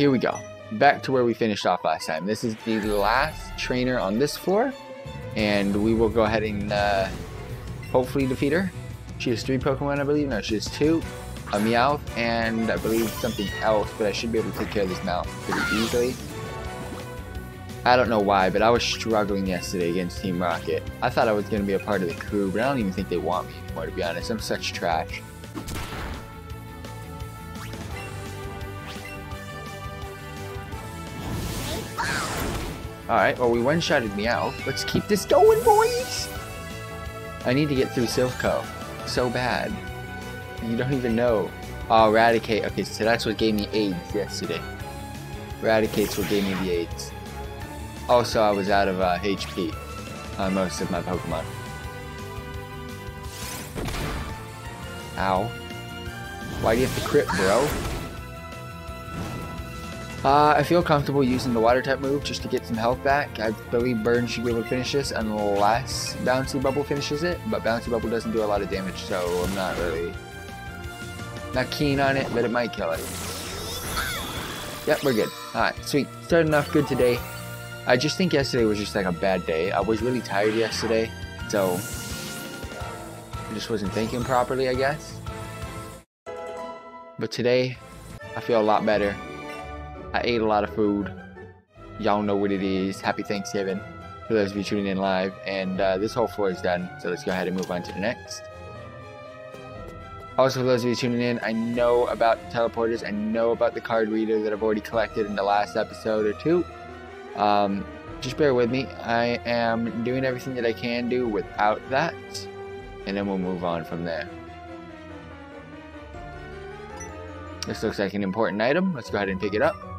here we go. Back to where we finished off last time. This is the last trainer on this floor. And we will go ahead and uh, hopefully defeat her. She has three Pokemon, I believe. No, she has two. A Meowth and I believe something else, but I should be able to take care of this Meowth pretty easily. I don't know why, but I was struggling yesterday against Team Rocket. I thought I was going to be a part of the crew, but I don't even think they want me anymore, to be honest. I'm such trash. Alright, well we one-shotted Meowth. Let's keep this going, boys! I need to get through Silph So bad. You don't even know. Oh, Raticate. Okay, so that's what gave me AIDS yesterday. Raticate's what gave me the AIDS. Also, I was out of uh, HP on most of my Pokemon. Ow. Why do you have to crit, bro? Uh, I feel comfortable using the water type move just to get some health back. I believe Burn should be able to finish this unless Bouncy Bubble finishes it, but Bouncy Bubble doesn't do a lot of damage, so I'm not really not keen on it, but it might kill it. Yep, we're good. Alright, sweet. Starting off good today. I just think yesterday was just like a bad day. I was really tired yesterday, so I just wasn't thinking properly, I guess. But today, I feel a lot better. I ate a lot of food. Y'all know what it is. Happy Thanksgiving for those of you tuning in live. And uh, this whole floor is done, so let's go ahead and move on to the next. Also, for those of you tuning in, I know about teleporters. I know about the card reader that I've already collected in the last episode or two. Um, just bear with me. I am doing everything that I can do without that. And then we'll move on from there. This looks like an important item. Let's go ahead and pick it up.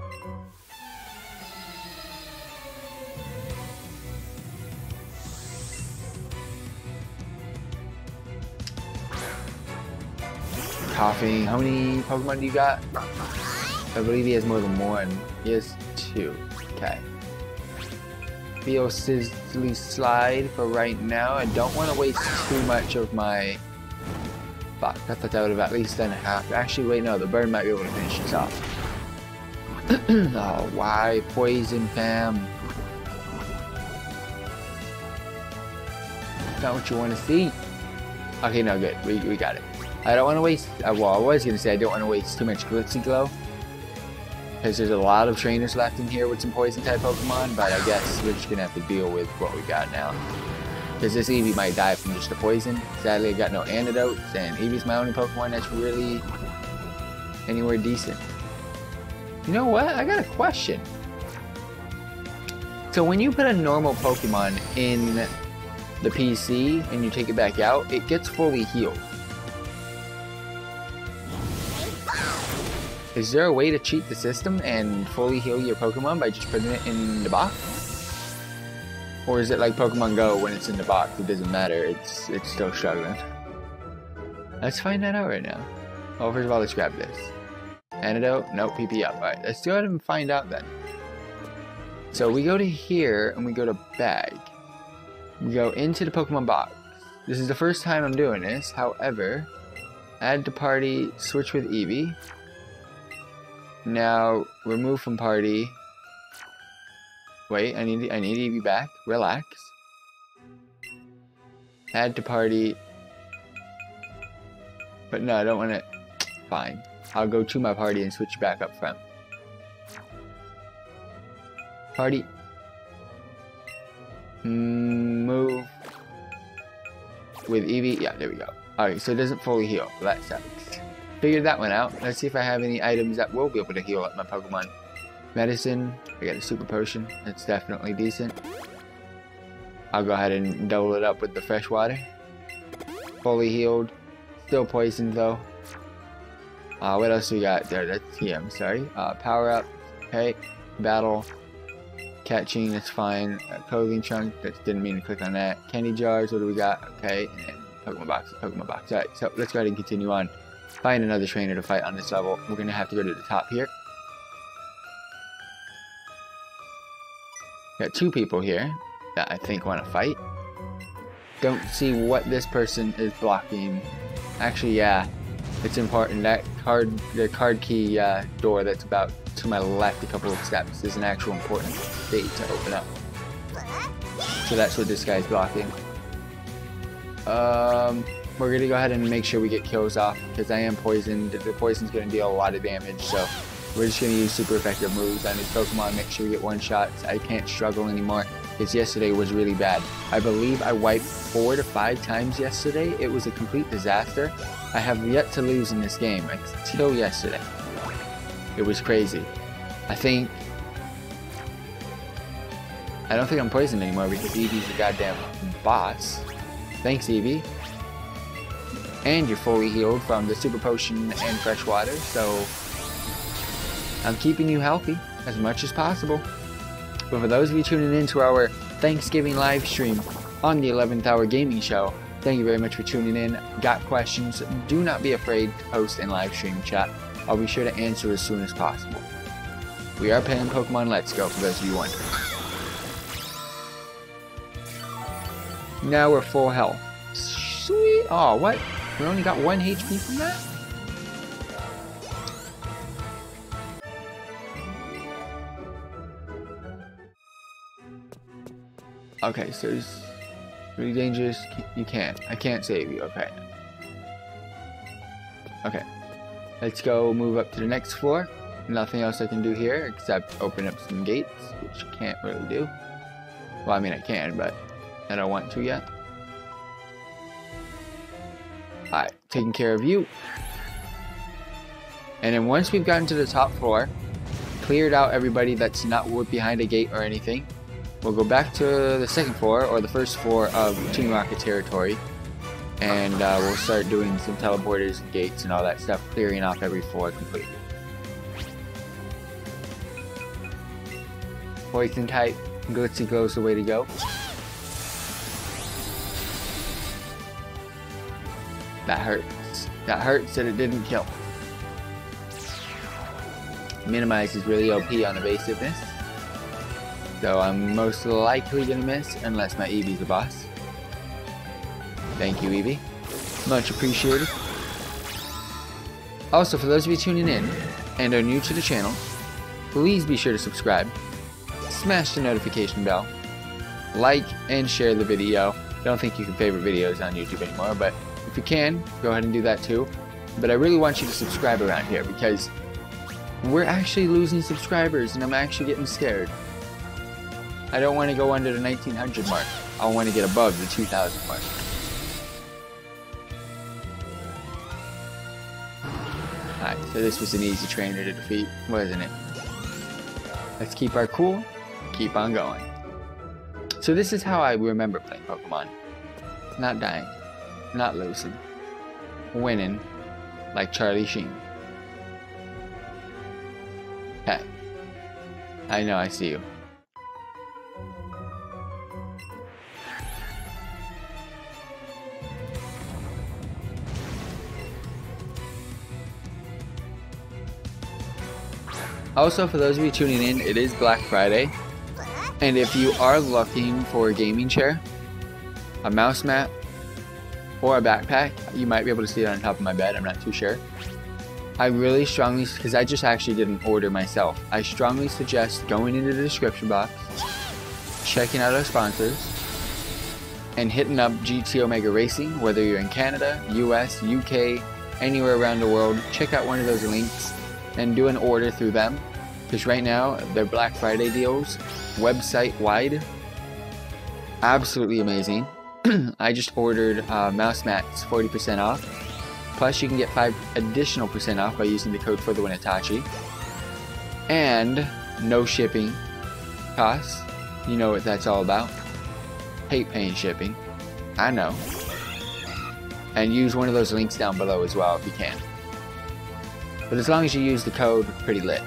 How many Pokemon do you got? I believe he has more than one. He has two. Okay. Feel Sizzly Slide for right now. I don't want to waste too much of my... Fuck, I thought that would have at least done half. Actually, wait, no, the bird might be able to finish this off. oh, why? Poison fam. Not what you want to see. Okay, no, good. We, we got it. I don't want to waste, uh, well, I was going to say I don't want to waste too much Glitzy Glow. Because there's a lot of trainers left in here with some poison type Pokemon, but I guess we're just going to have to deal with what we got now. Because this Eevee might die from just the poison. Sadly, I got no antidotes, and Eevee's my only Pokemon that's really anywhere decent. You know what? I got a question. So when you put a normal Pokemon in the PC and you take it back out, it gets fully healed. Is there a way to cheat the system and fully heal your Pokemon by just putting it in the box? Or is it like Pokemon Go when it's in the box, it doesn't matter, it's it's still struggling? Let's find that out right now. Oh, first of all, let's grab this. Antidote? Nope, PP up. Alright, let's go ahead and find out then. So we go to here and we go to bag. We go into the Pokemon box. This is the first time I'm doing this, however, add to party, switch with Eevee. Now, remove from party. Wait, I need I need to be back. Relax. Add to party. But no, I don't want to. Fine. I'll go to my party and switch back up front. Party. Mm, move. With Eevee. Yeah, there we go. Alright, so it doesn't fully heal. That sucks. Figured that one out. Let's see if I have any items that will be able to heal up my Pokemon. Medicine. I got a super potion. That's definitely decent. I'll go ahead and double it up with the fresh water. Fully healed. Still poisoned though. Uh, what else do we got there? That's yeah, I'm sorry. Uh, power up. Okay. Battle. Catching, that's fine. Uh, clothing chunk, that didn't mean to click on that. Candy jars, what do we got? Okay. And Pokemon box, Pokemon box. Alright, so let's go ahead and continue on find another trainer to fight on this level. We're going to have to go to the top here. Got two people here that I think want to fight. Don't see what this person is blocking. Actually, yeah, it's important. That card the card key uh, door that's about to my left a couple of steps is an actual important gate to open up. So that's what this guy's blocking. Um, we're gonna go ahead and make sure we get kills off because I am poisoned. The poison's gonna deal a lot of damage, so we're just gonna use super effective moves on these Pokemon. Make sure we get one shots. I can't struggle anymore because yesterday was really bad. I believe I wiped four to five times yesterday. It was a complete disaster. I have yet to lose in this game until yesterday. It was crazy. I think I don't think I'm poisoned anymore because Eevee's a goddamn boss. Thanks, Eevee. And you're fully healed from the super potion and fresh water, so I'm keeping you healthy as much as possible. But for those of you tuning in to our Thanksgiving live stream on the 11th Hour Gaming Show, thank you very much for tuning in. Got questions? Do not be afraid to post in live stream chat. I'll be sure to answer as soon as possible. We are playing Pokemon Let's Go for those of you wondering. Now we're full health. Sweet. Oh, what? We only got one HP from that? Okay, so it's really dangerous. You can't. I can't save you. Okay. Okay. Let's go move up to the next floor. Nothing else I can do here except open up some gates, which I can't really do. Well, I mean I can, but I don't want to yet. Taking care of you. And then once we've gotten to the top floor, cleared out everybody that's not behind a gate or anything, we'll go back to the second floor or the first floor of Team Rocket territory and uh, we'll start doing some teleporters and gates and all that stuff, clearing off every floor completely. Poison type, Glitzy Glow's the way to go. That hurts. That hurts that it didn't kill. Minimize is really OP on evasiveness. So I'm most likely gonna miss unless my Eevee's a boss. Thank you, Eevee. Much appreciated. Also, for those of you tuning in and are new to the channel, please be sure to subscribe, smash the notification bell, like and share the video. Don't think you can favorite videos on YouTube anymore, but if you can, go ahead and do that too. But I really want you to subscribe around here because we're actually losing subscribers and I'm actually getting scared. I don't want to go under the 1900 mark. I want to get above the 2000 mark. Alright, so this was an easy trainer to defeat, wasn't it? Let's keep our cool, keep on going. So this is how I remember playing Pokemon. Not dying, not losing, winning, like Charlie Sheen. Hey, I know I see you. Also, for those of you tuning in, it is Black Friday. And if you are looking for a gaming chair, a mouse mat, or a backpack, you might be able to see it on top of my bed, I'm not too sure. I really strongly, because I just actually did an order myself, I strongly suggest going into the description box, checking out our sponsors, and hitting up GT Omega Racing, whether you're in Canada, US, UK, anywhere around the world, check out one of those links and do an order through them. Because right now, their Black Friday deals, website wide, absolutely amazing. I just ordered uh, mouse mats 40% off. Plus, you can get 5 additional percent off by using the code for the Winatachi. And no shipping costs. You know what that's all about. Hate paying shipping. I know. And use one of those links down below as well if you can. But as long as you use the code Pretty Lit.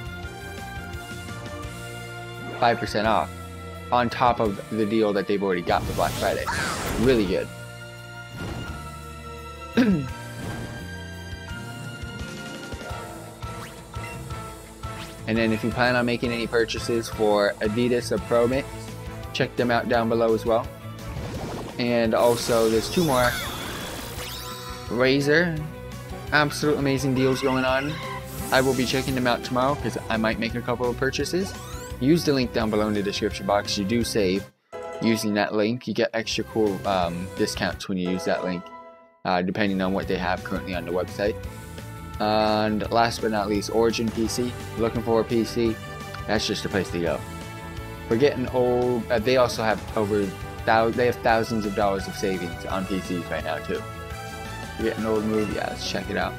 5% off. On top of the deal that they've already got for Black Friday. Really good. and then if you plan on making any purchases for Adidas or Pro Mix, check them out down below as well. And also there's two more. Razer absolute amazing deals going on. I will be checking them out tomorrow because I might make a couple of purchases. Use the link down below in the description box. You do save using that link. You get extra cool um, discounts when you use that link, uh, depending on what they have currently on the website. And last but not least, Origin PC. Looking for a PC? That's just the place to go. We're getting old. Uh, they also have over they have thousands of dollars of savings on PCs right now too. We're getting old movie. Yeah, let's check it out.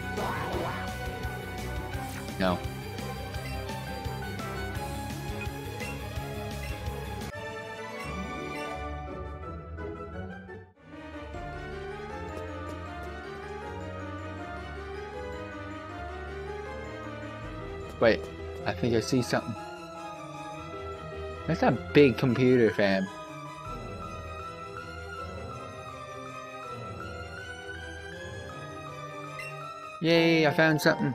No. Wait, I think I see something. That's a big computer, fam. Yay, I found something.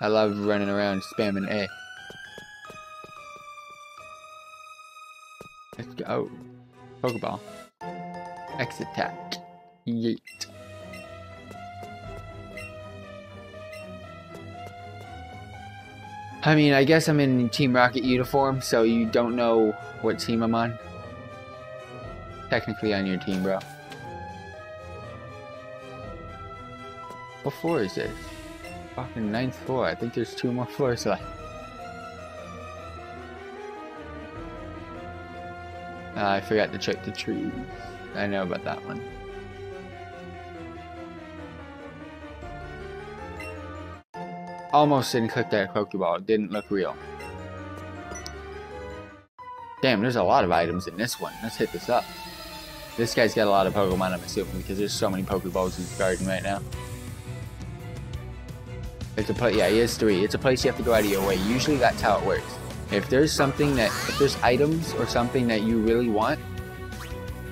I love running around spamming A. Let's go. Pokeball. Exit attack. Yeet. I mean, I guess I'm in Team Rocket uniform, so you don't know what team I'm on. Technically on your team, bro. What floor is this? Fucking ninth floor. I think there's two more floors left. Uh, I forgot to check the trees. I know about that one. Almost didn't click that Pokeball. It didn't look real. Damn, there's a lot of items in this one. Let's hit this up. This guy's got a lot of Pokemon, I'm assuming, because there's so many Pokeballs in his garden right now. It's a place, yeah, he has three. It's a place you have to go out of your way. Usually that's how it works. If there's something that, if there's items or something that you really want,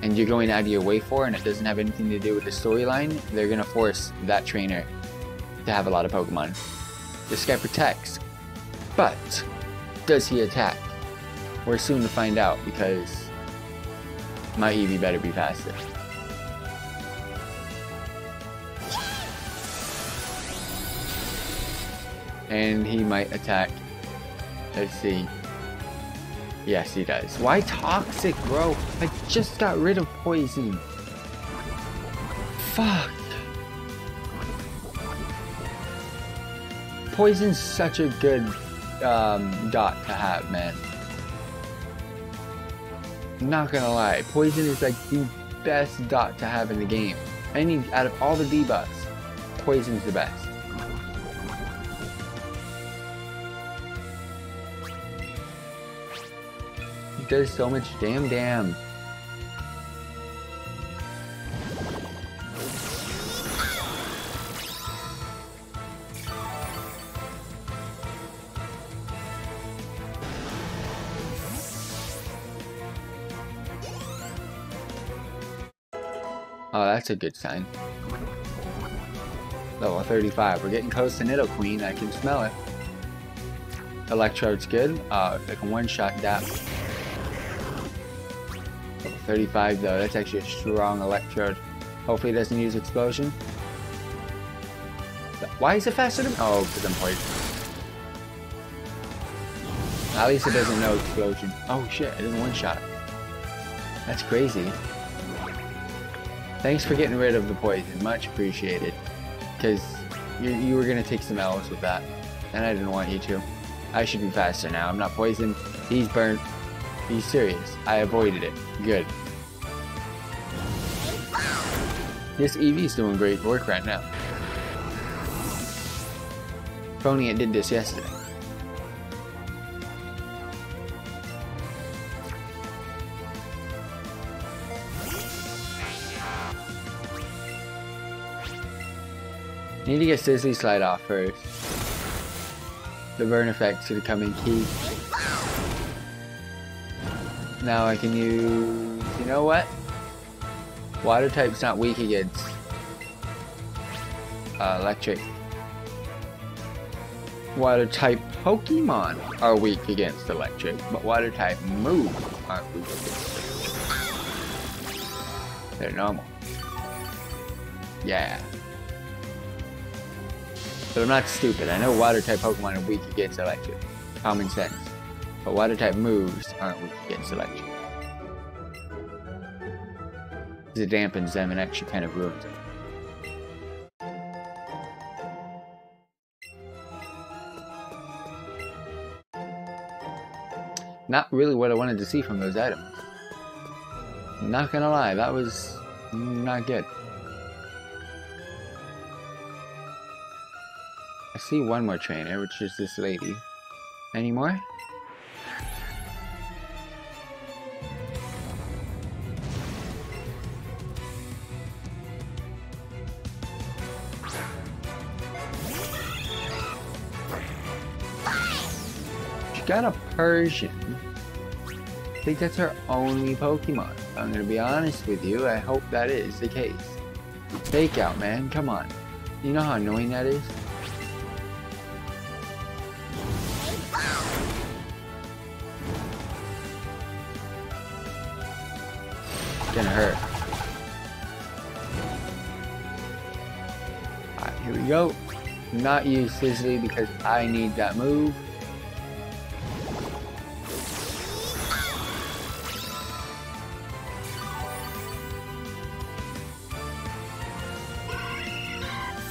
and you're going out of your way for, and it doesn't have anything to do with the storyline, they're gonna force that trainer to have a lot of Pokemon. This guy protects. But, does he attack? We're soon to find out because my Eevee better be faster. And he might attack. Let's see. Yes, he does. Why toxic, bro? I just got rid of poison. Fuck. Poison's such a good um, dot to have, man. Not gonna lie, Poison is like the best dot to have in the game. Any out of all the debuffs, Poison's the best. Does so much damn damn. That's a good sign. Level 35. We're getting close to Nidoqueen. I can smell it. Electrode's good. Uh, I can one-shot that. Level 35 though. That's actually a strong Electrode. Hopefully it doesn't use Explosion. Why is it faster than- Oh, because I'm poisoned. At least it doesn't know Explosion. Oh shit, I didn't one-shot. That's crazy. Thanks for getting rid of the poison. Much appreciated. Because you, you were going to take some L's with that. And I didn't want you to. I should be faster now. I'm not poisoned. He's burnt. He's serious. I avoided it. Good. This Eevee's doing great work right now. If only it did this yesterday. Need to get Sizzly Slide off first. The burn effect should come in key. Now I can use... You know what? Water type's not weak against uh, electric. Water type Pokemon are weak against electric, but water type move aren't weak against electric. They're normal. Yeah. But I'm not stupid. I know water type Pokemon are weak against electric. Common sense. But water type moves aren't weak against electric. It dampens them and actually kind of ruins them. Not really what I wanted to see from those items. Not gonna lie, that was not good. I see one more trainer, which is this lady. Any more? She got a Persian. I think that's her only Pokemon. I'm gonna be honest with you, I hope that is the case. Fake out, man, come on. You know how annoying that is? Not use Sizzly because I need that move.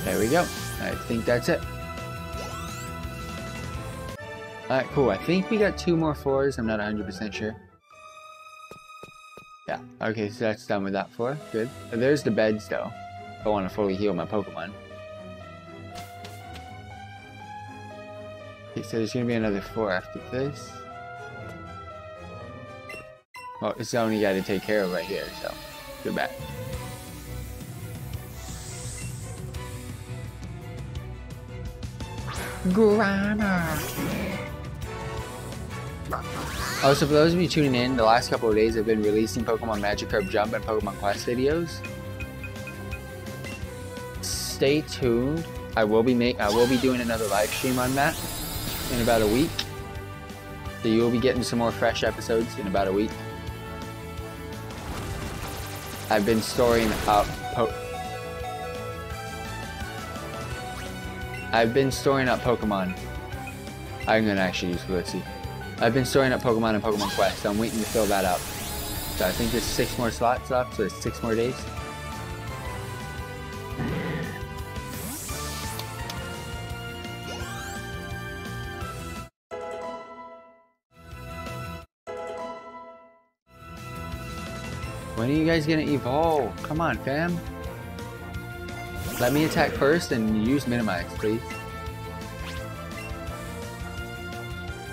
There we go. I think that's it. Alright, cool. I think we got two more fours. I'm not 100% sure. Yeah, okay, so that's done with that floor. Good. There's the beds, though. I want to fully heal my Pokemon. Okay, so there's to be another four after this. Well, it's the only guy to take care of right here, so good back. Grammar. Also, oh, for those of you tuning in, the last couple of days I've been releasing Pokemon Magikarp Jump and Pokemon Quest videos. Stay tuned. I will be make I will be doing another live stream on that in about a week. So you'll be getting some more fresh episodes in about a week. I've been storing up I've been storing up Pokemon. I'm gonna actually use Glitzy. I've been storing up Pokemon and Pokemon Quest, so I'm waiting to fill that up. So I think there's six more slots left, so it's six more days. When are you guys gonna evolve? Come on, fam. Let me attack first and use minimize, please.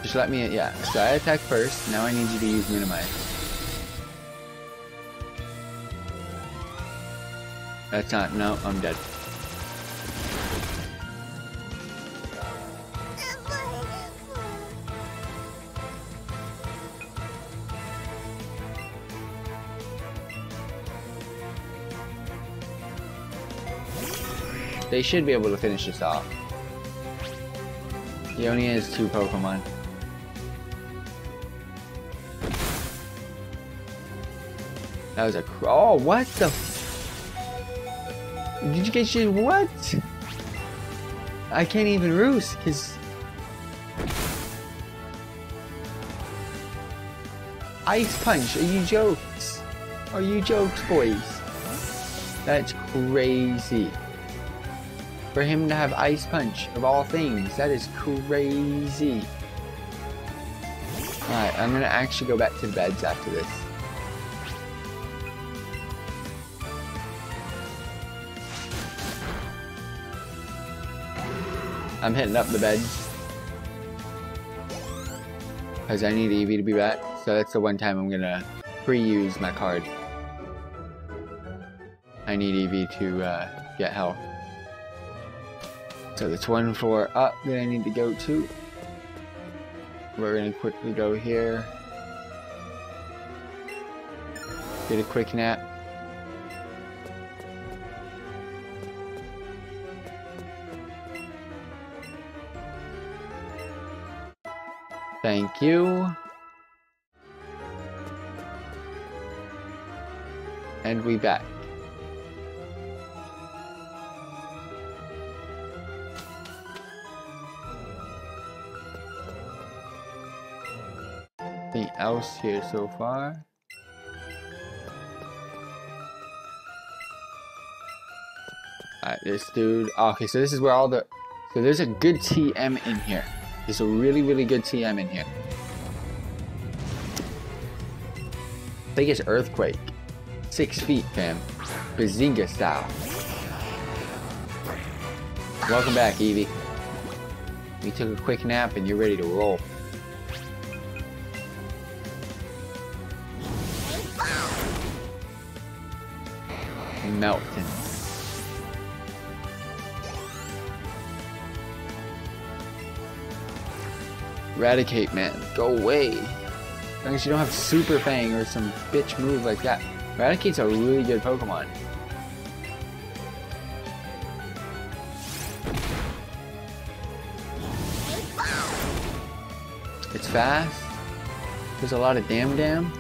Just let me, yeah. So I attack first, now I need you to use minimize. That's not, no, I'm dead. They should be able to finish this off. He only has two Pokemon. That was a oh what the Did you get your what? I can't even roost because Ice Punch, are you jokes? Are you jokes, boys? That's crazy. For him to have Ice Punch, of all things, that is crazy. Alright, I'm gonna actually go back to the beds after this. I'm hitting up the beds. Because I need Eevee to be back. So that's the one time I'm gonna pre-use my card. I need Eevee to uh, get health. So that's one floor up that I need to go to. We're gonna quickly go here. Get a quick nap. Thank you. And we back. Else here so far? Alright, this dude. Okay, so this is where all the. So there's a good TM in here. There's a really, really good TM in here. I think it's Earthquake. Six feet, fam. Bazinga style. Welcome back, Eevee. You took a quick nap and you're ready to roll. Melton. Raticate, man. Go away. As long as you don't have Super Fang or some bitch move like that. Raticate's a really good Pokemon. It's fast. There's a lot of Dam Dam.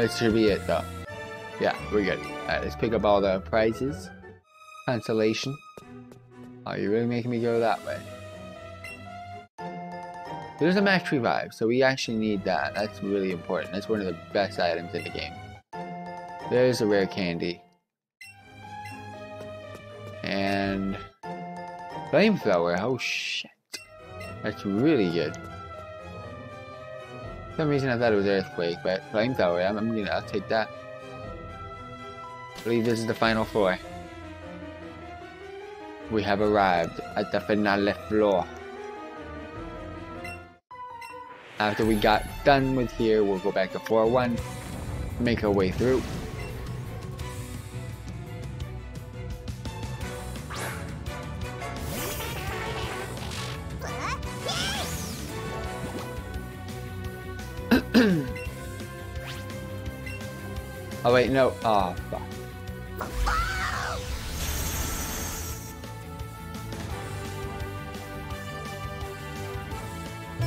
That should be it though. Yeah, we're good. Alright, let's pick up all the prizes. Consolation. Oh, you're really making me go that way. There's a max revive, so we actually need that. That's really important. That's one of the best items in the game. There's a rare candy. And flamethrower. Oh shit. That's really good some reason I thought it was Earthquake, but Flamethrower, I'm, I'm gonna, I'll take that. I believe this is the final four. We have arrived at the finale floor. After we got done with here, we'll go back to 4-1, make our way through. Oh wait, no. Oh, fuck.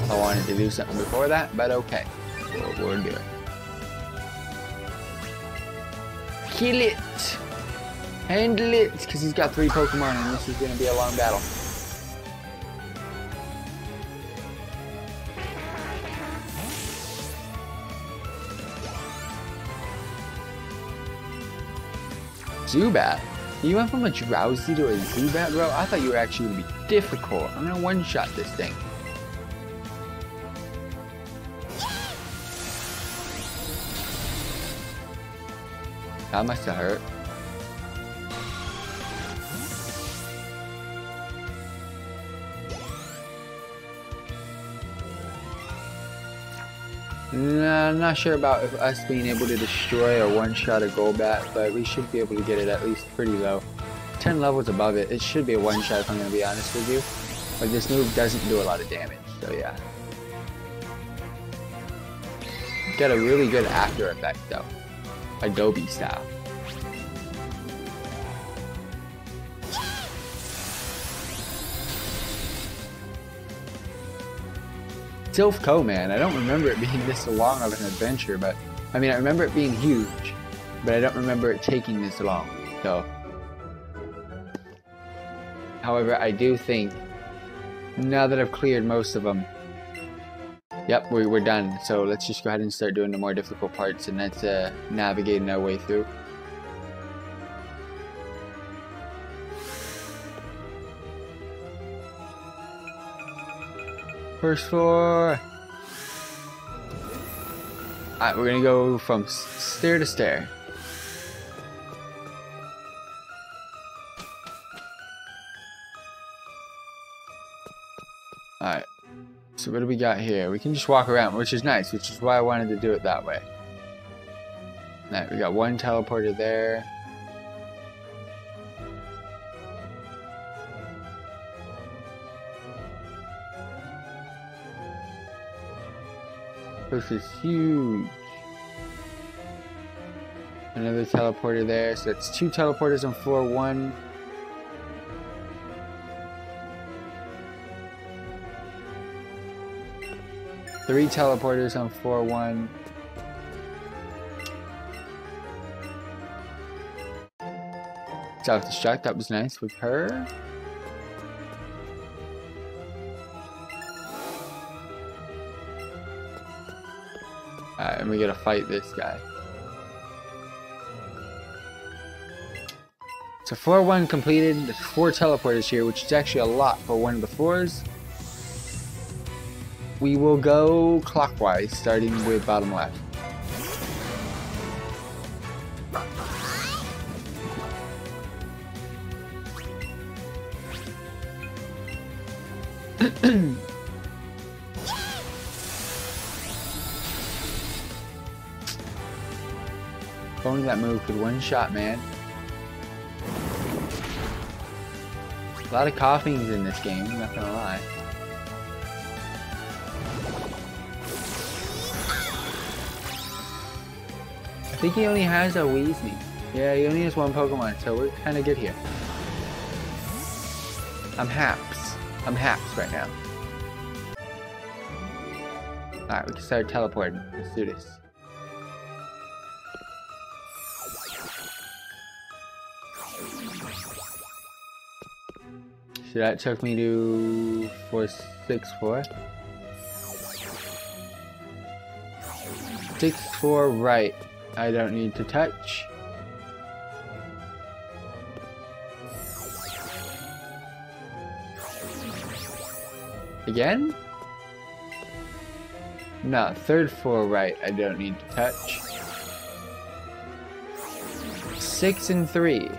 I wanted to do something before that, but okay. We'll, we'll do it. Kill it! Handle it! Because he's got three Pokemon and this is going to be a long battle. Zubat? You went from a Drowzee to a Zubat, bro? I thought you were actually going to be difficult. I'm going to one-shot this thing. That must have hurt. Nah, I'm not sure about us being able to destroy or one-shot a Golbat, but we should be able to get it at least pretty low. 10 levels above it, it should be a one-shot if I'm going to be honest with you. But this move doesn't do a lot of damage, so yeah. Get a really good after effect though. Adobe style. Silph Co, man. I don't remember it being this long of an adventure, but I mean, I remember it being huge, but I don't remember it taking this long. So, however, I do think now that I've cleared most of them, yep, we, we're done. So let's just go ahead and start doing the more difficult parts, and that's uh, navigating our way through. First floor. Alright, we're gonna go from stair to stair. Alright. So what do we got here? We can just walk around, which is nice, which is why I wanted to do it that way. Alright, we got one teleporter there. This is huge. Another teleporter there. So that's two teleporters on floor one. Three teleporters on 4-1. Self-destruct, that was nice with her. And we gotta fight this guy. So 4-1 completed, there's 4 teleporters here, which is actually a lot for one of the 4s. We will go clockwise, starting with bottom left. only that move could one shot, man. A lot of Koffings in this game, not gonna lie. I think he only has a Weezing. Yeah, he only has one Pokemon, so we're kind of good here. I'm Haps. I'm Haps right now. Alright, we can start teleporting. Let's do this. So that took me to 464. 64 right. I don't need to touch. Again? No, third four right, I don't need to touch. Six and three.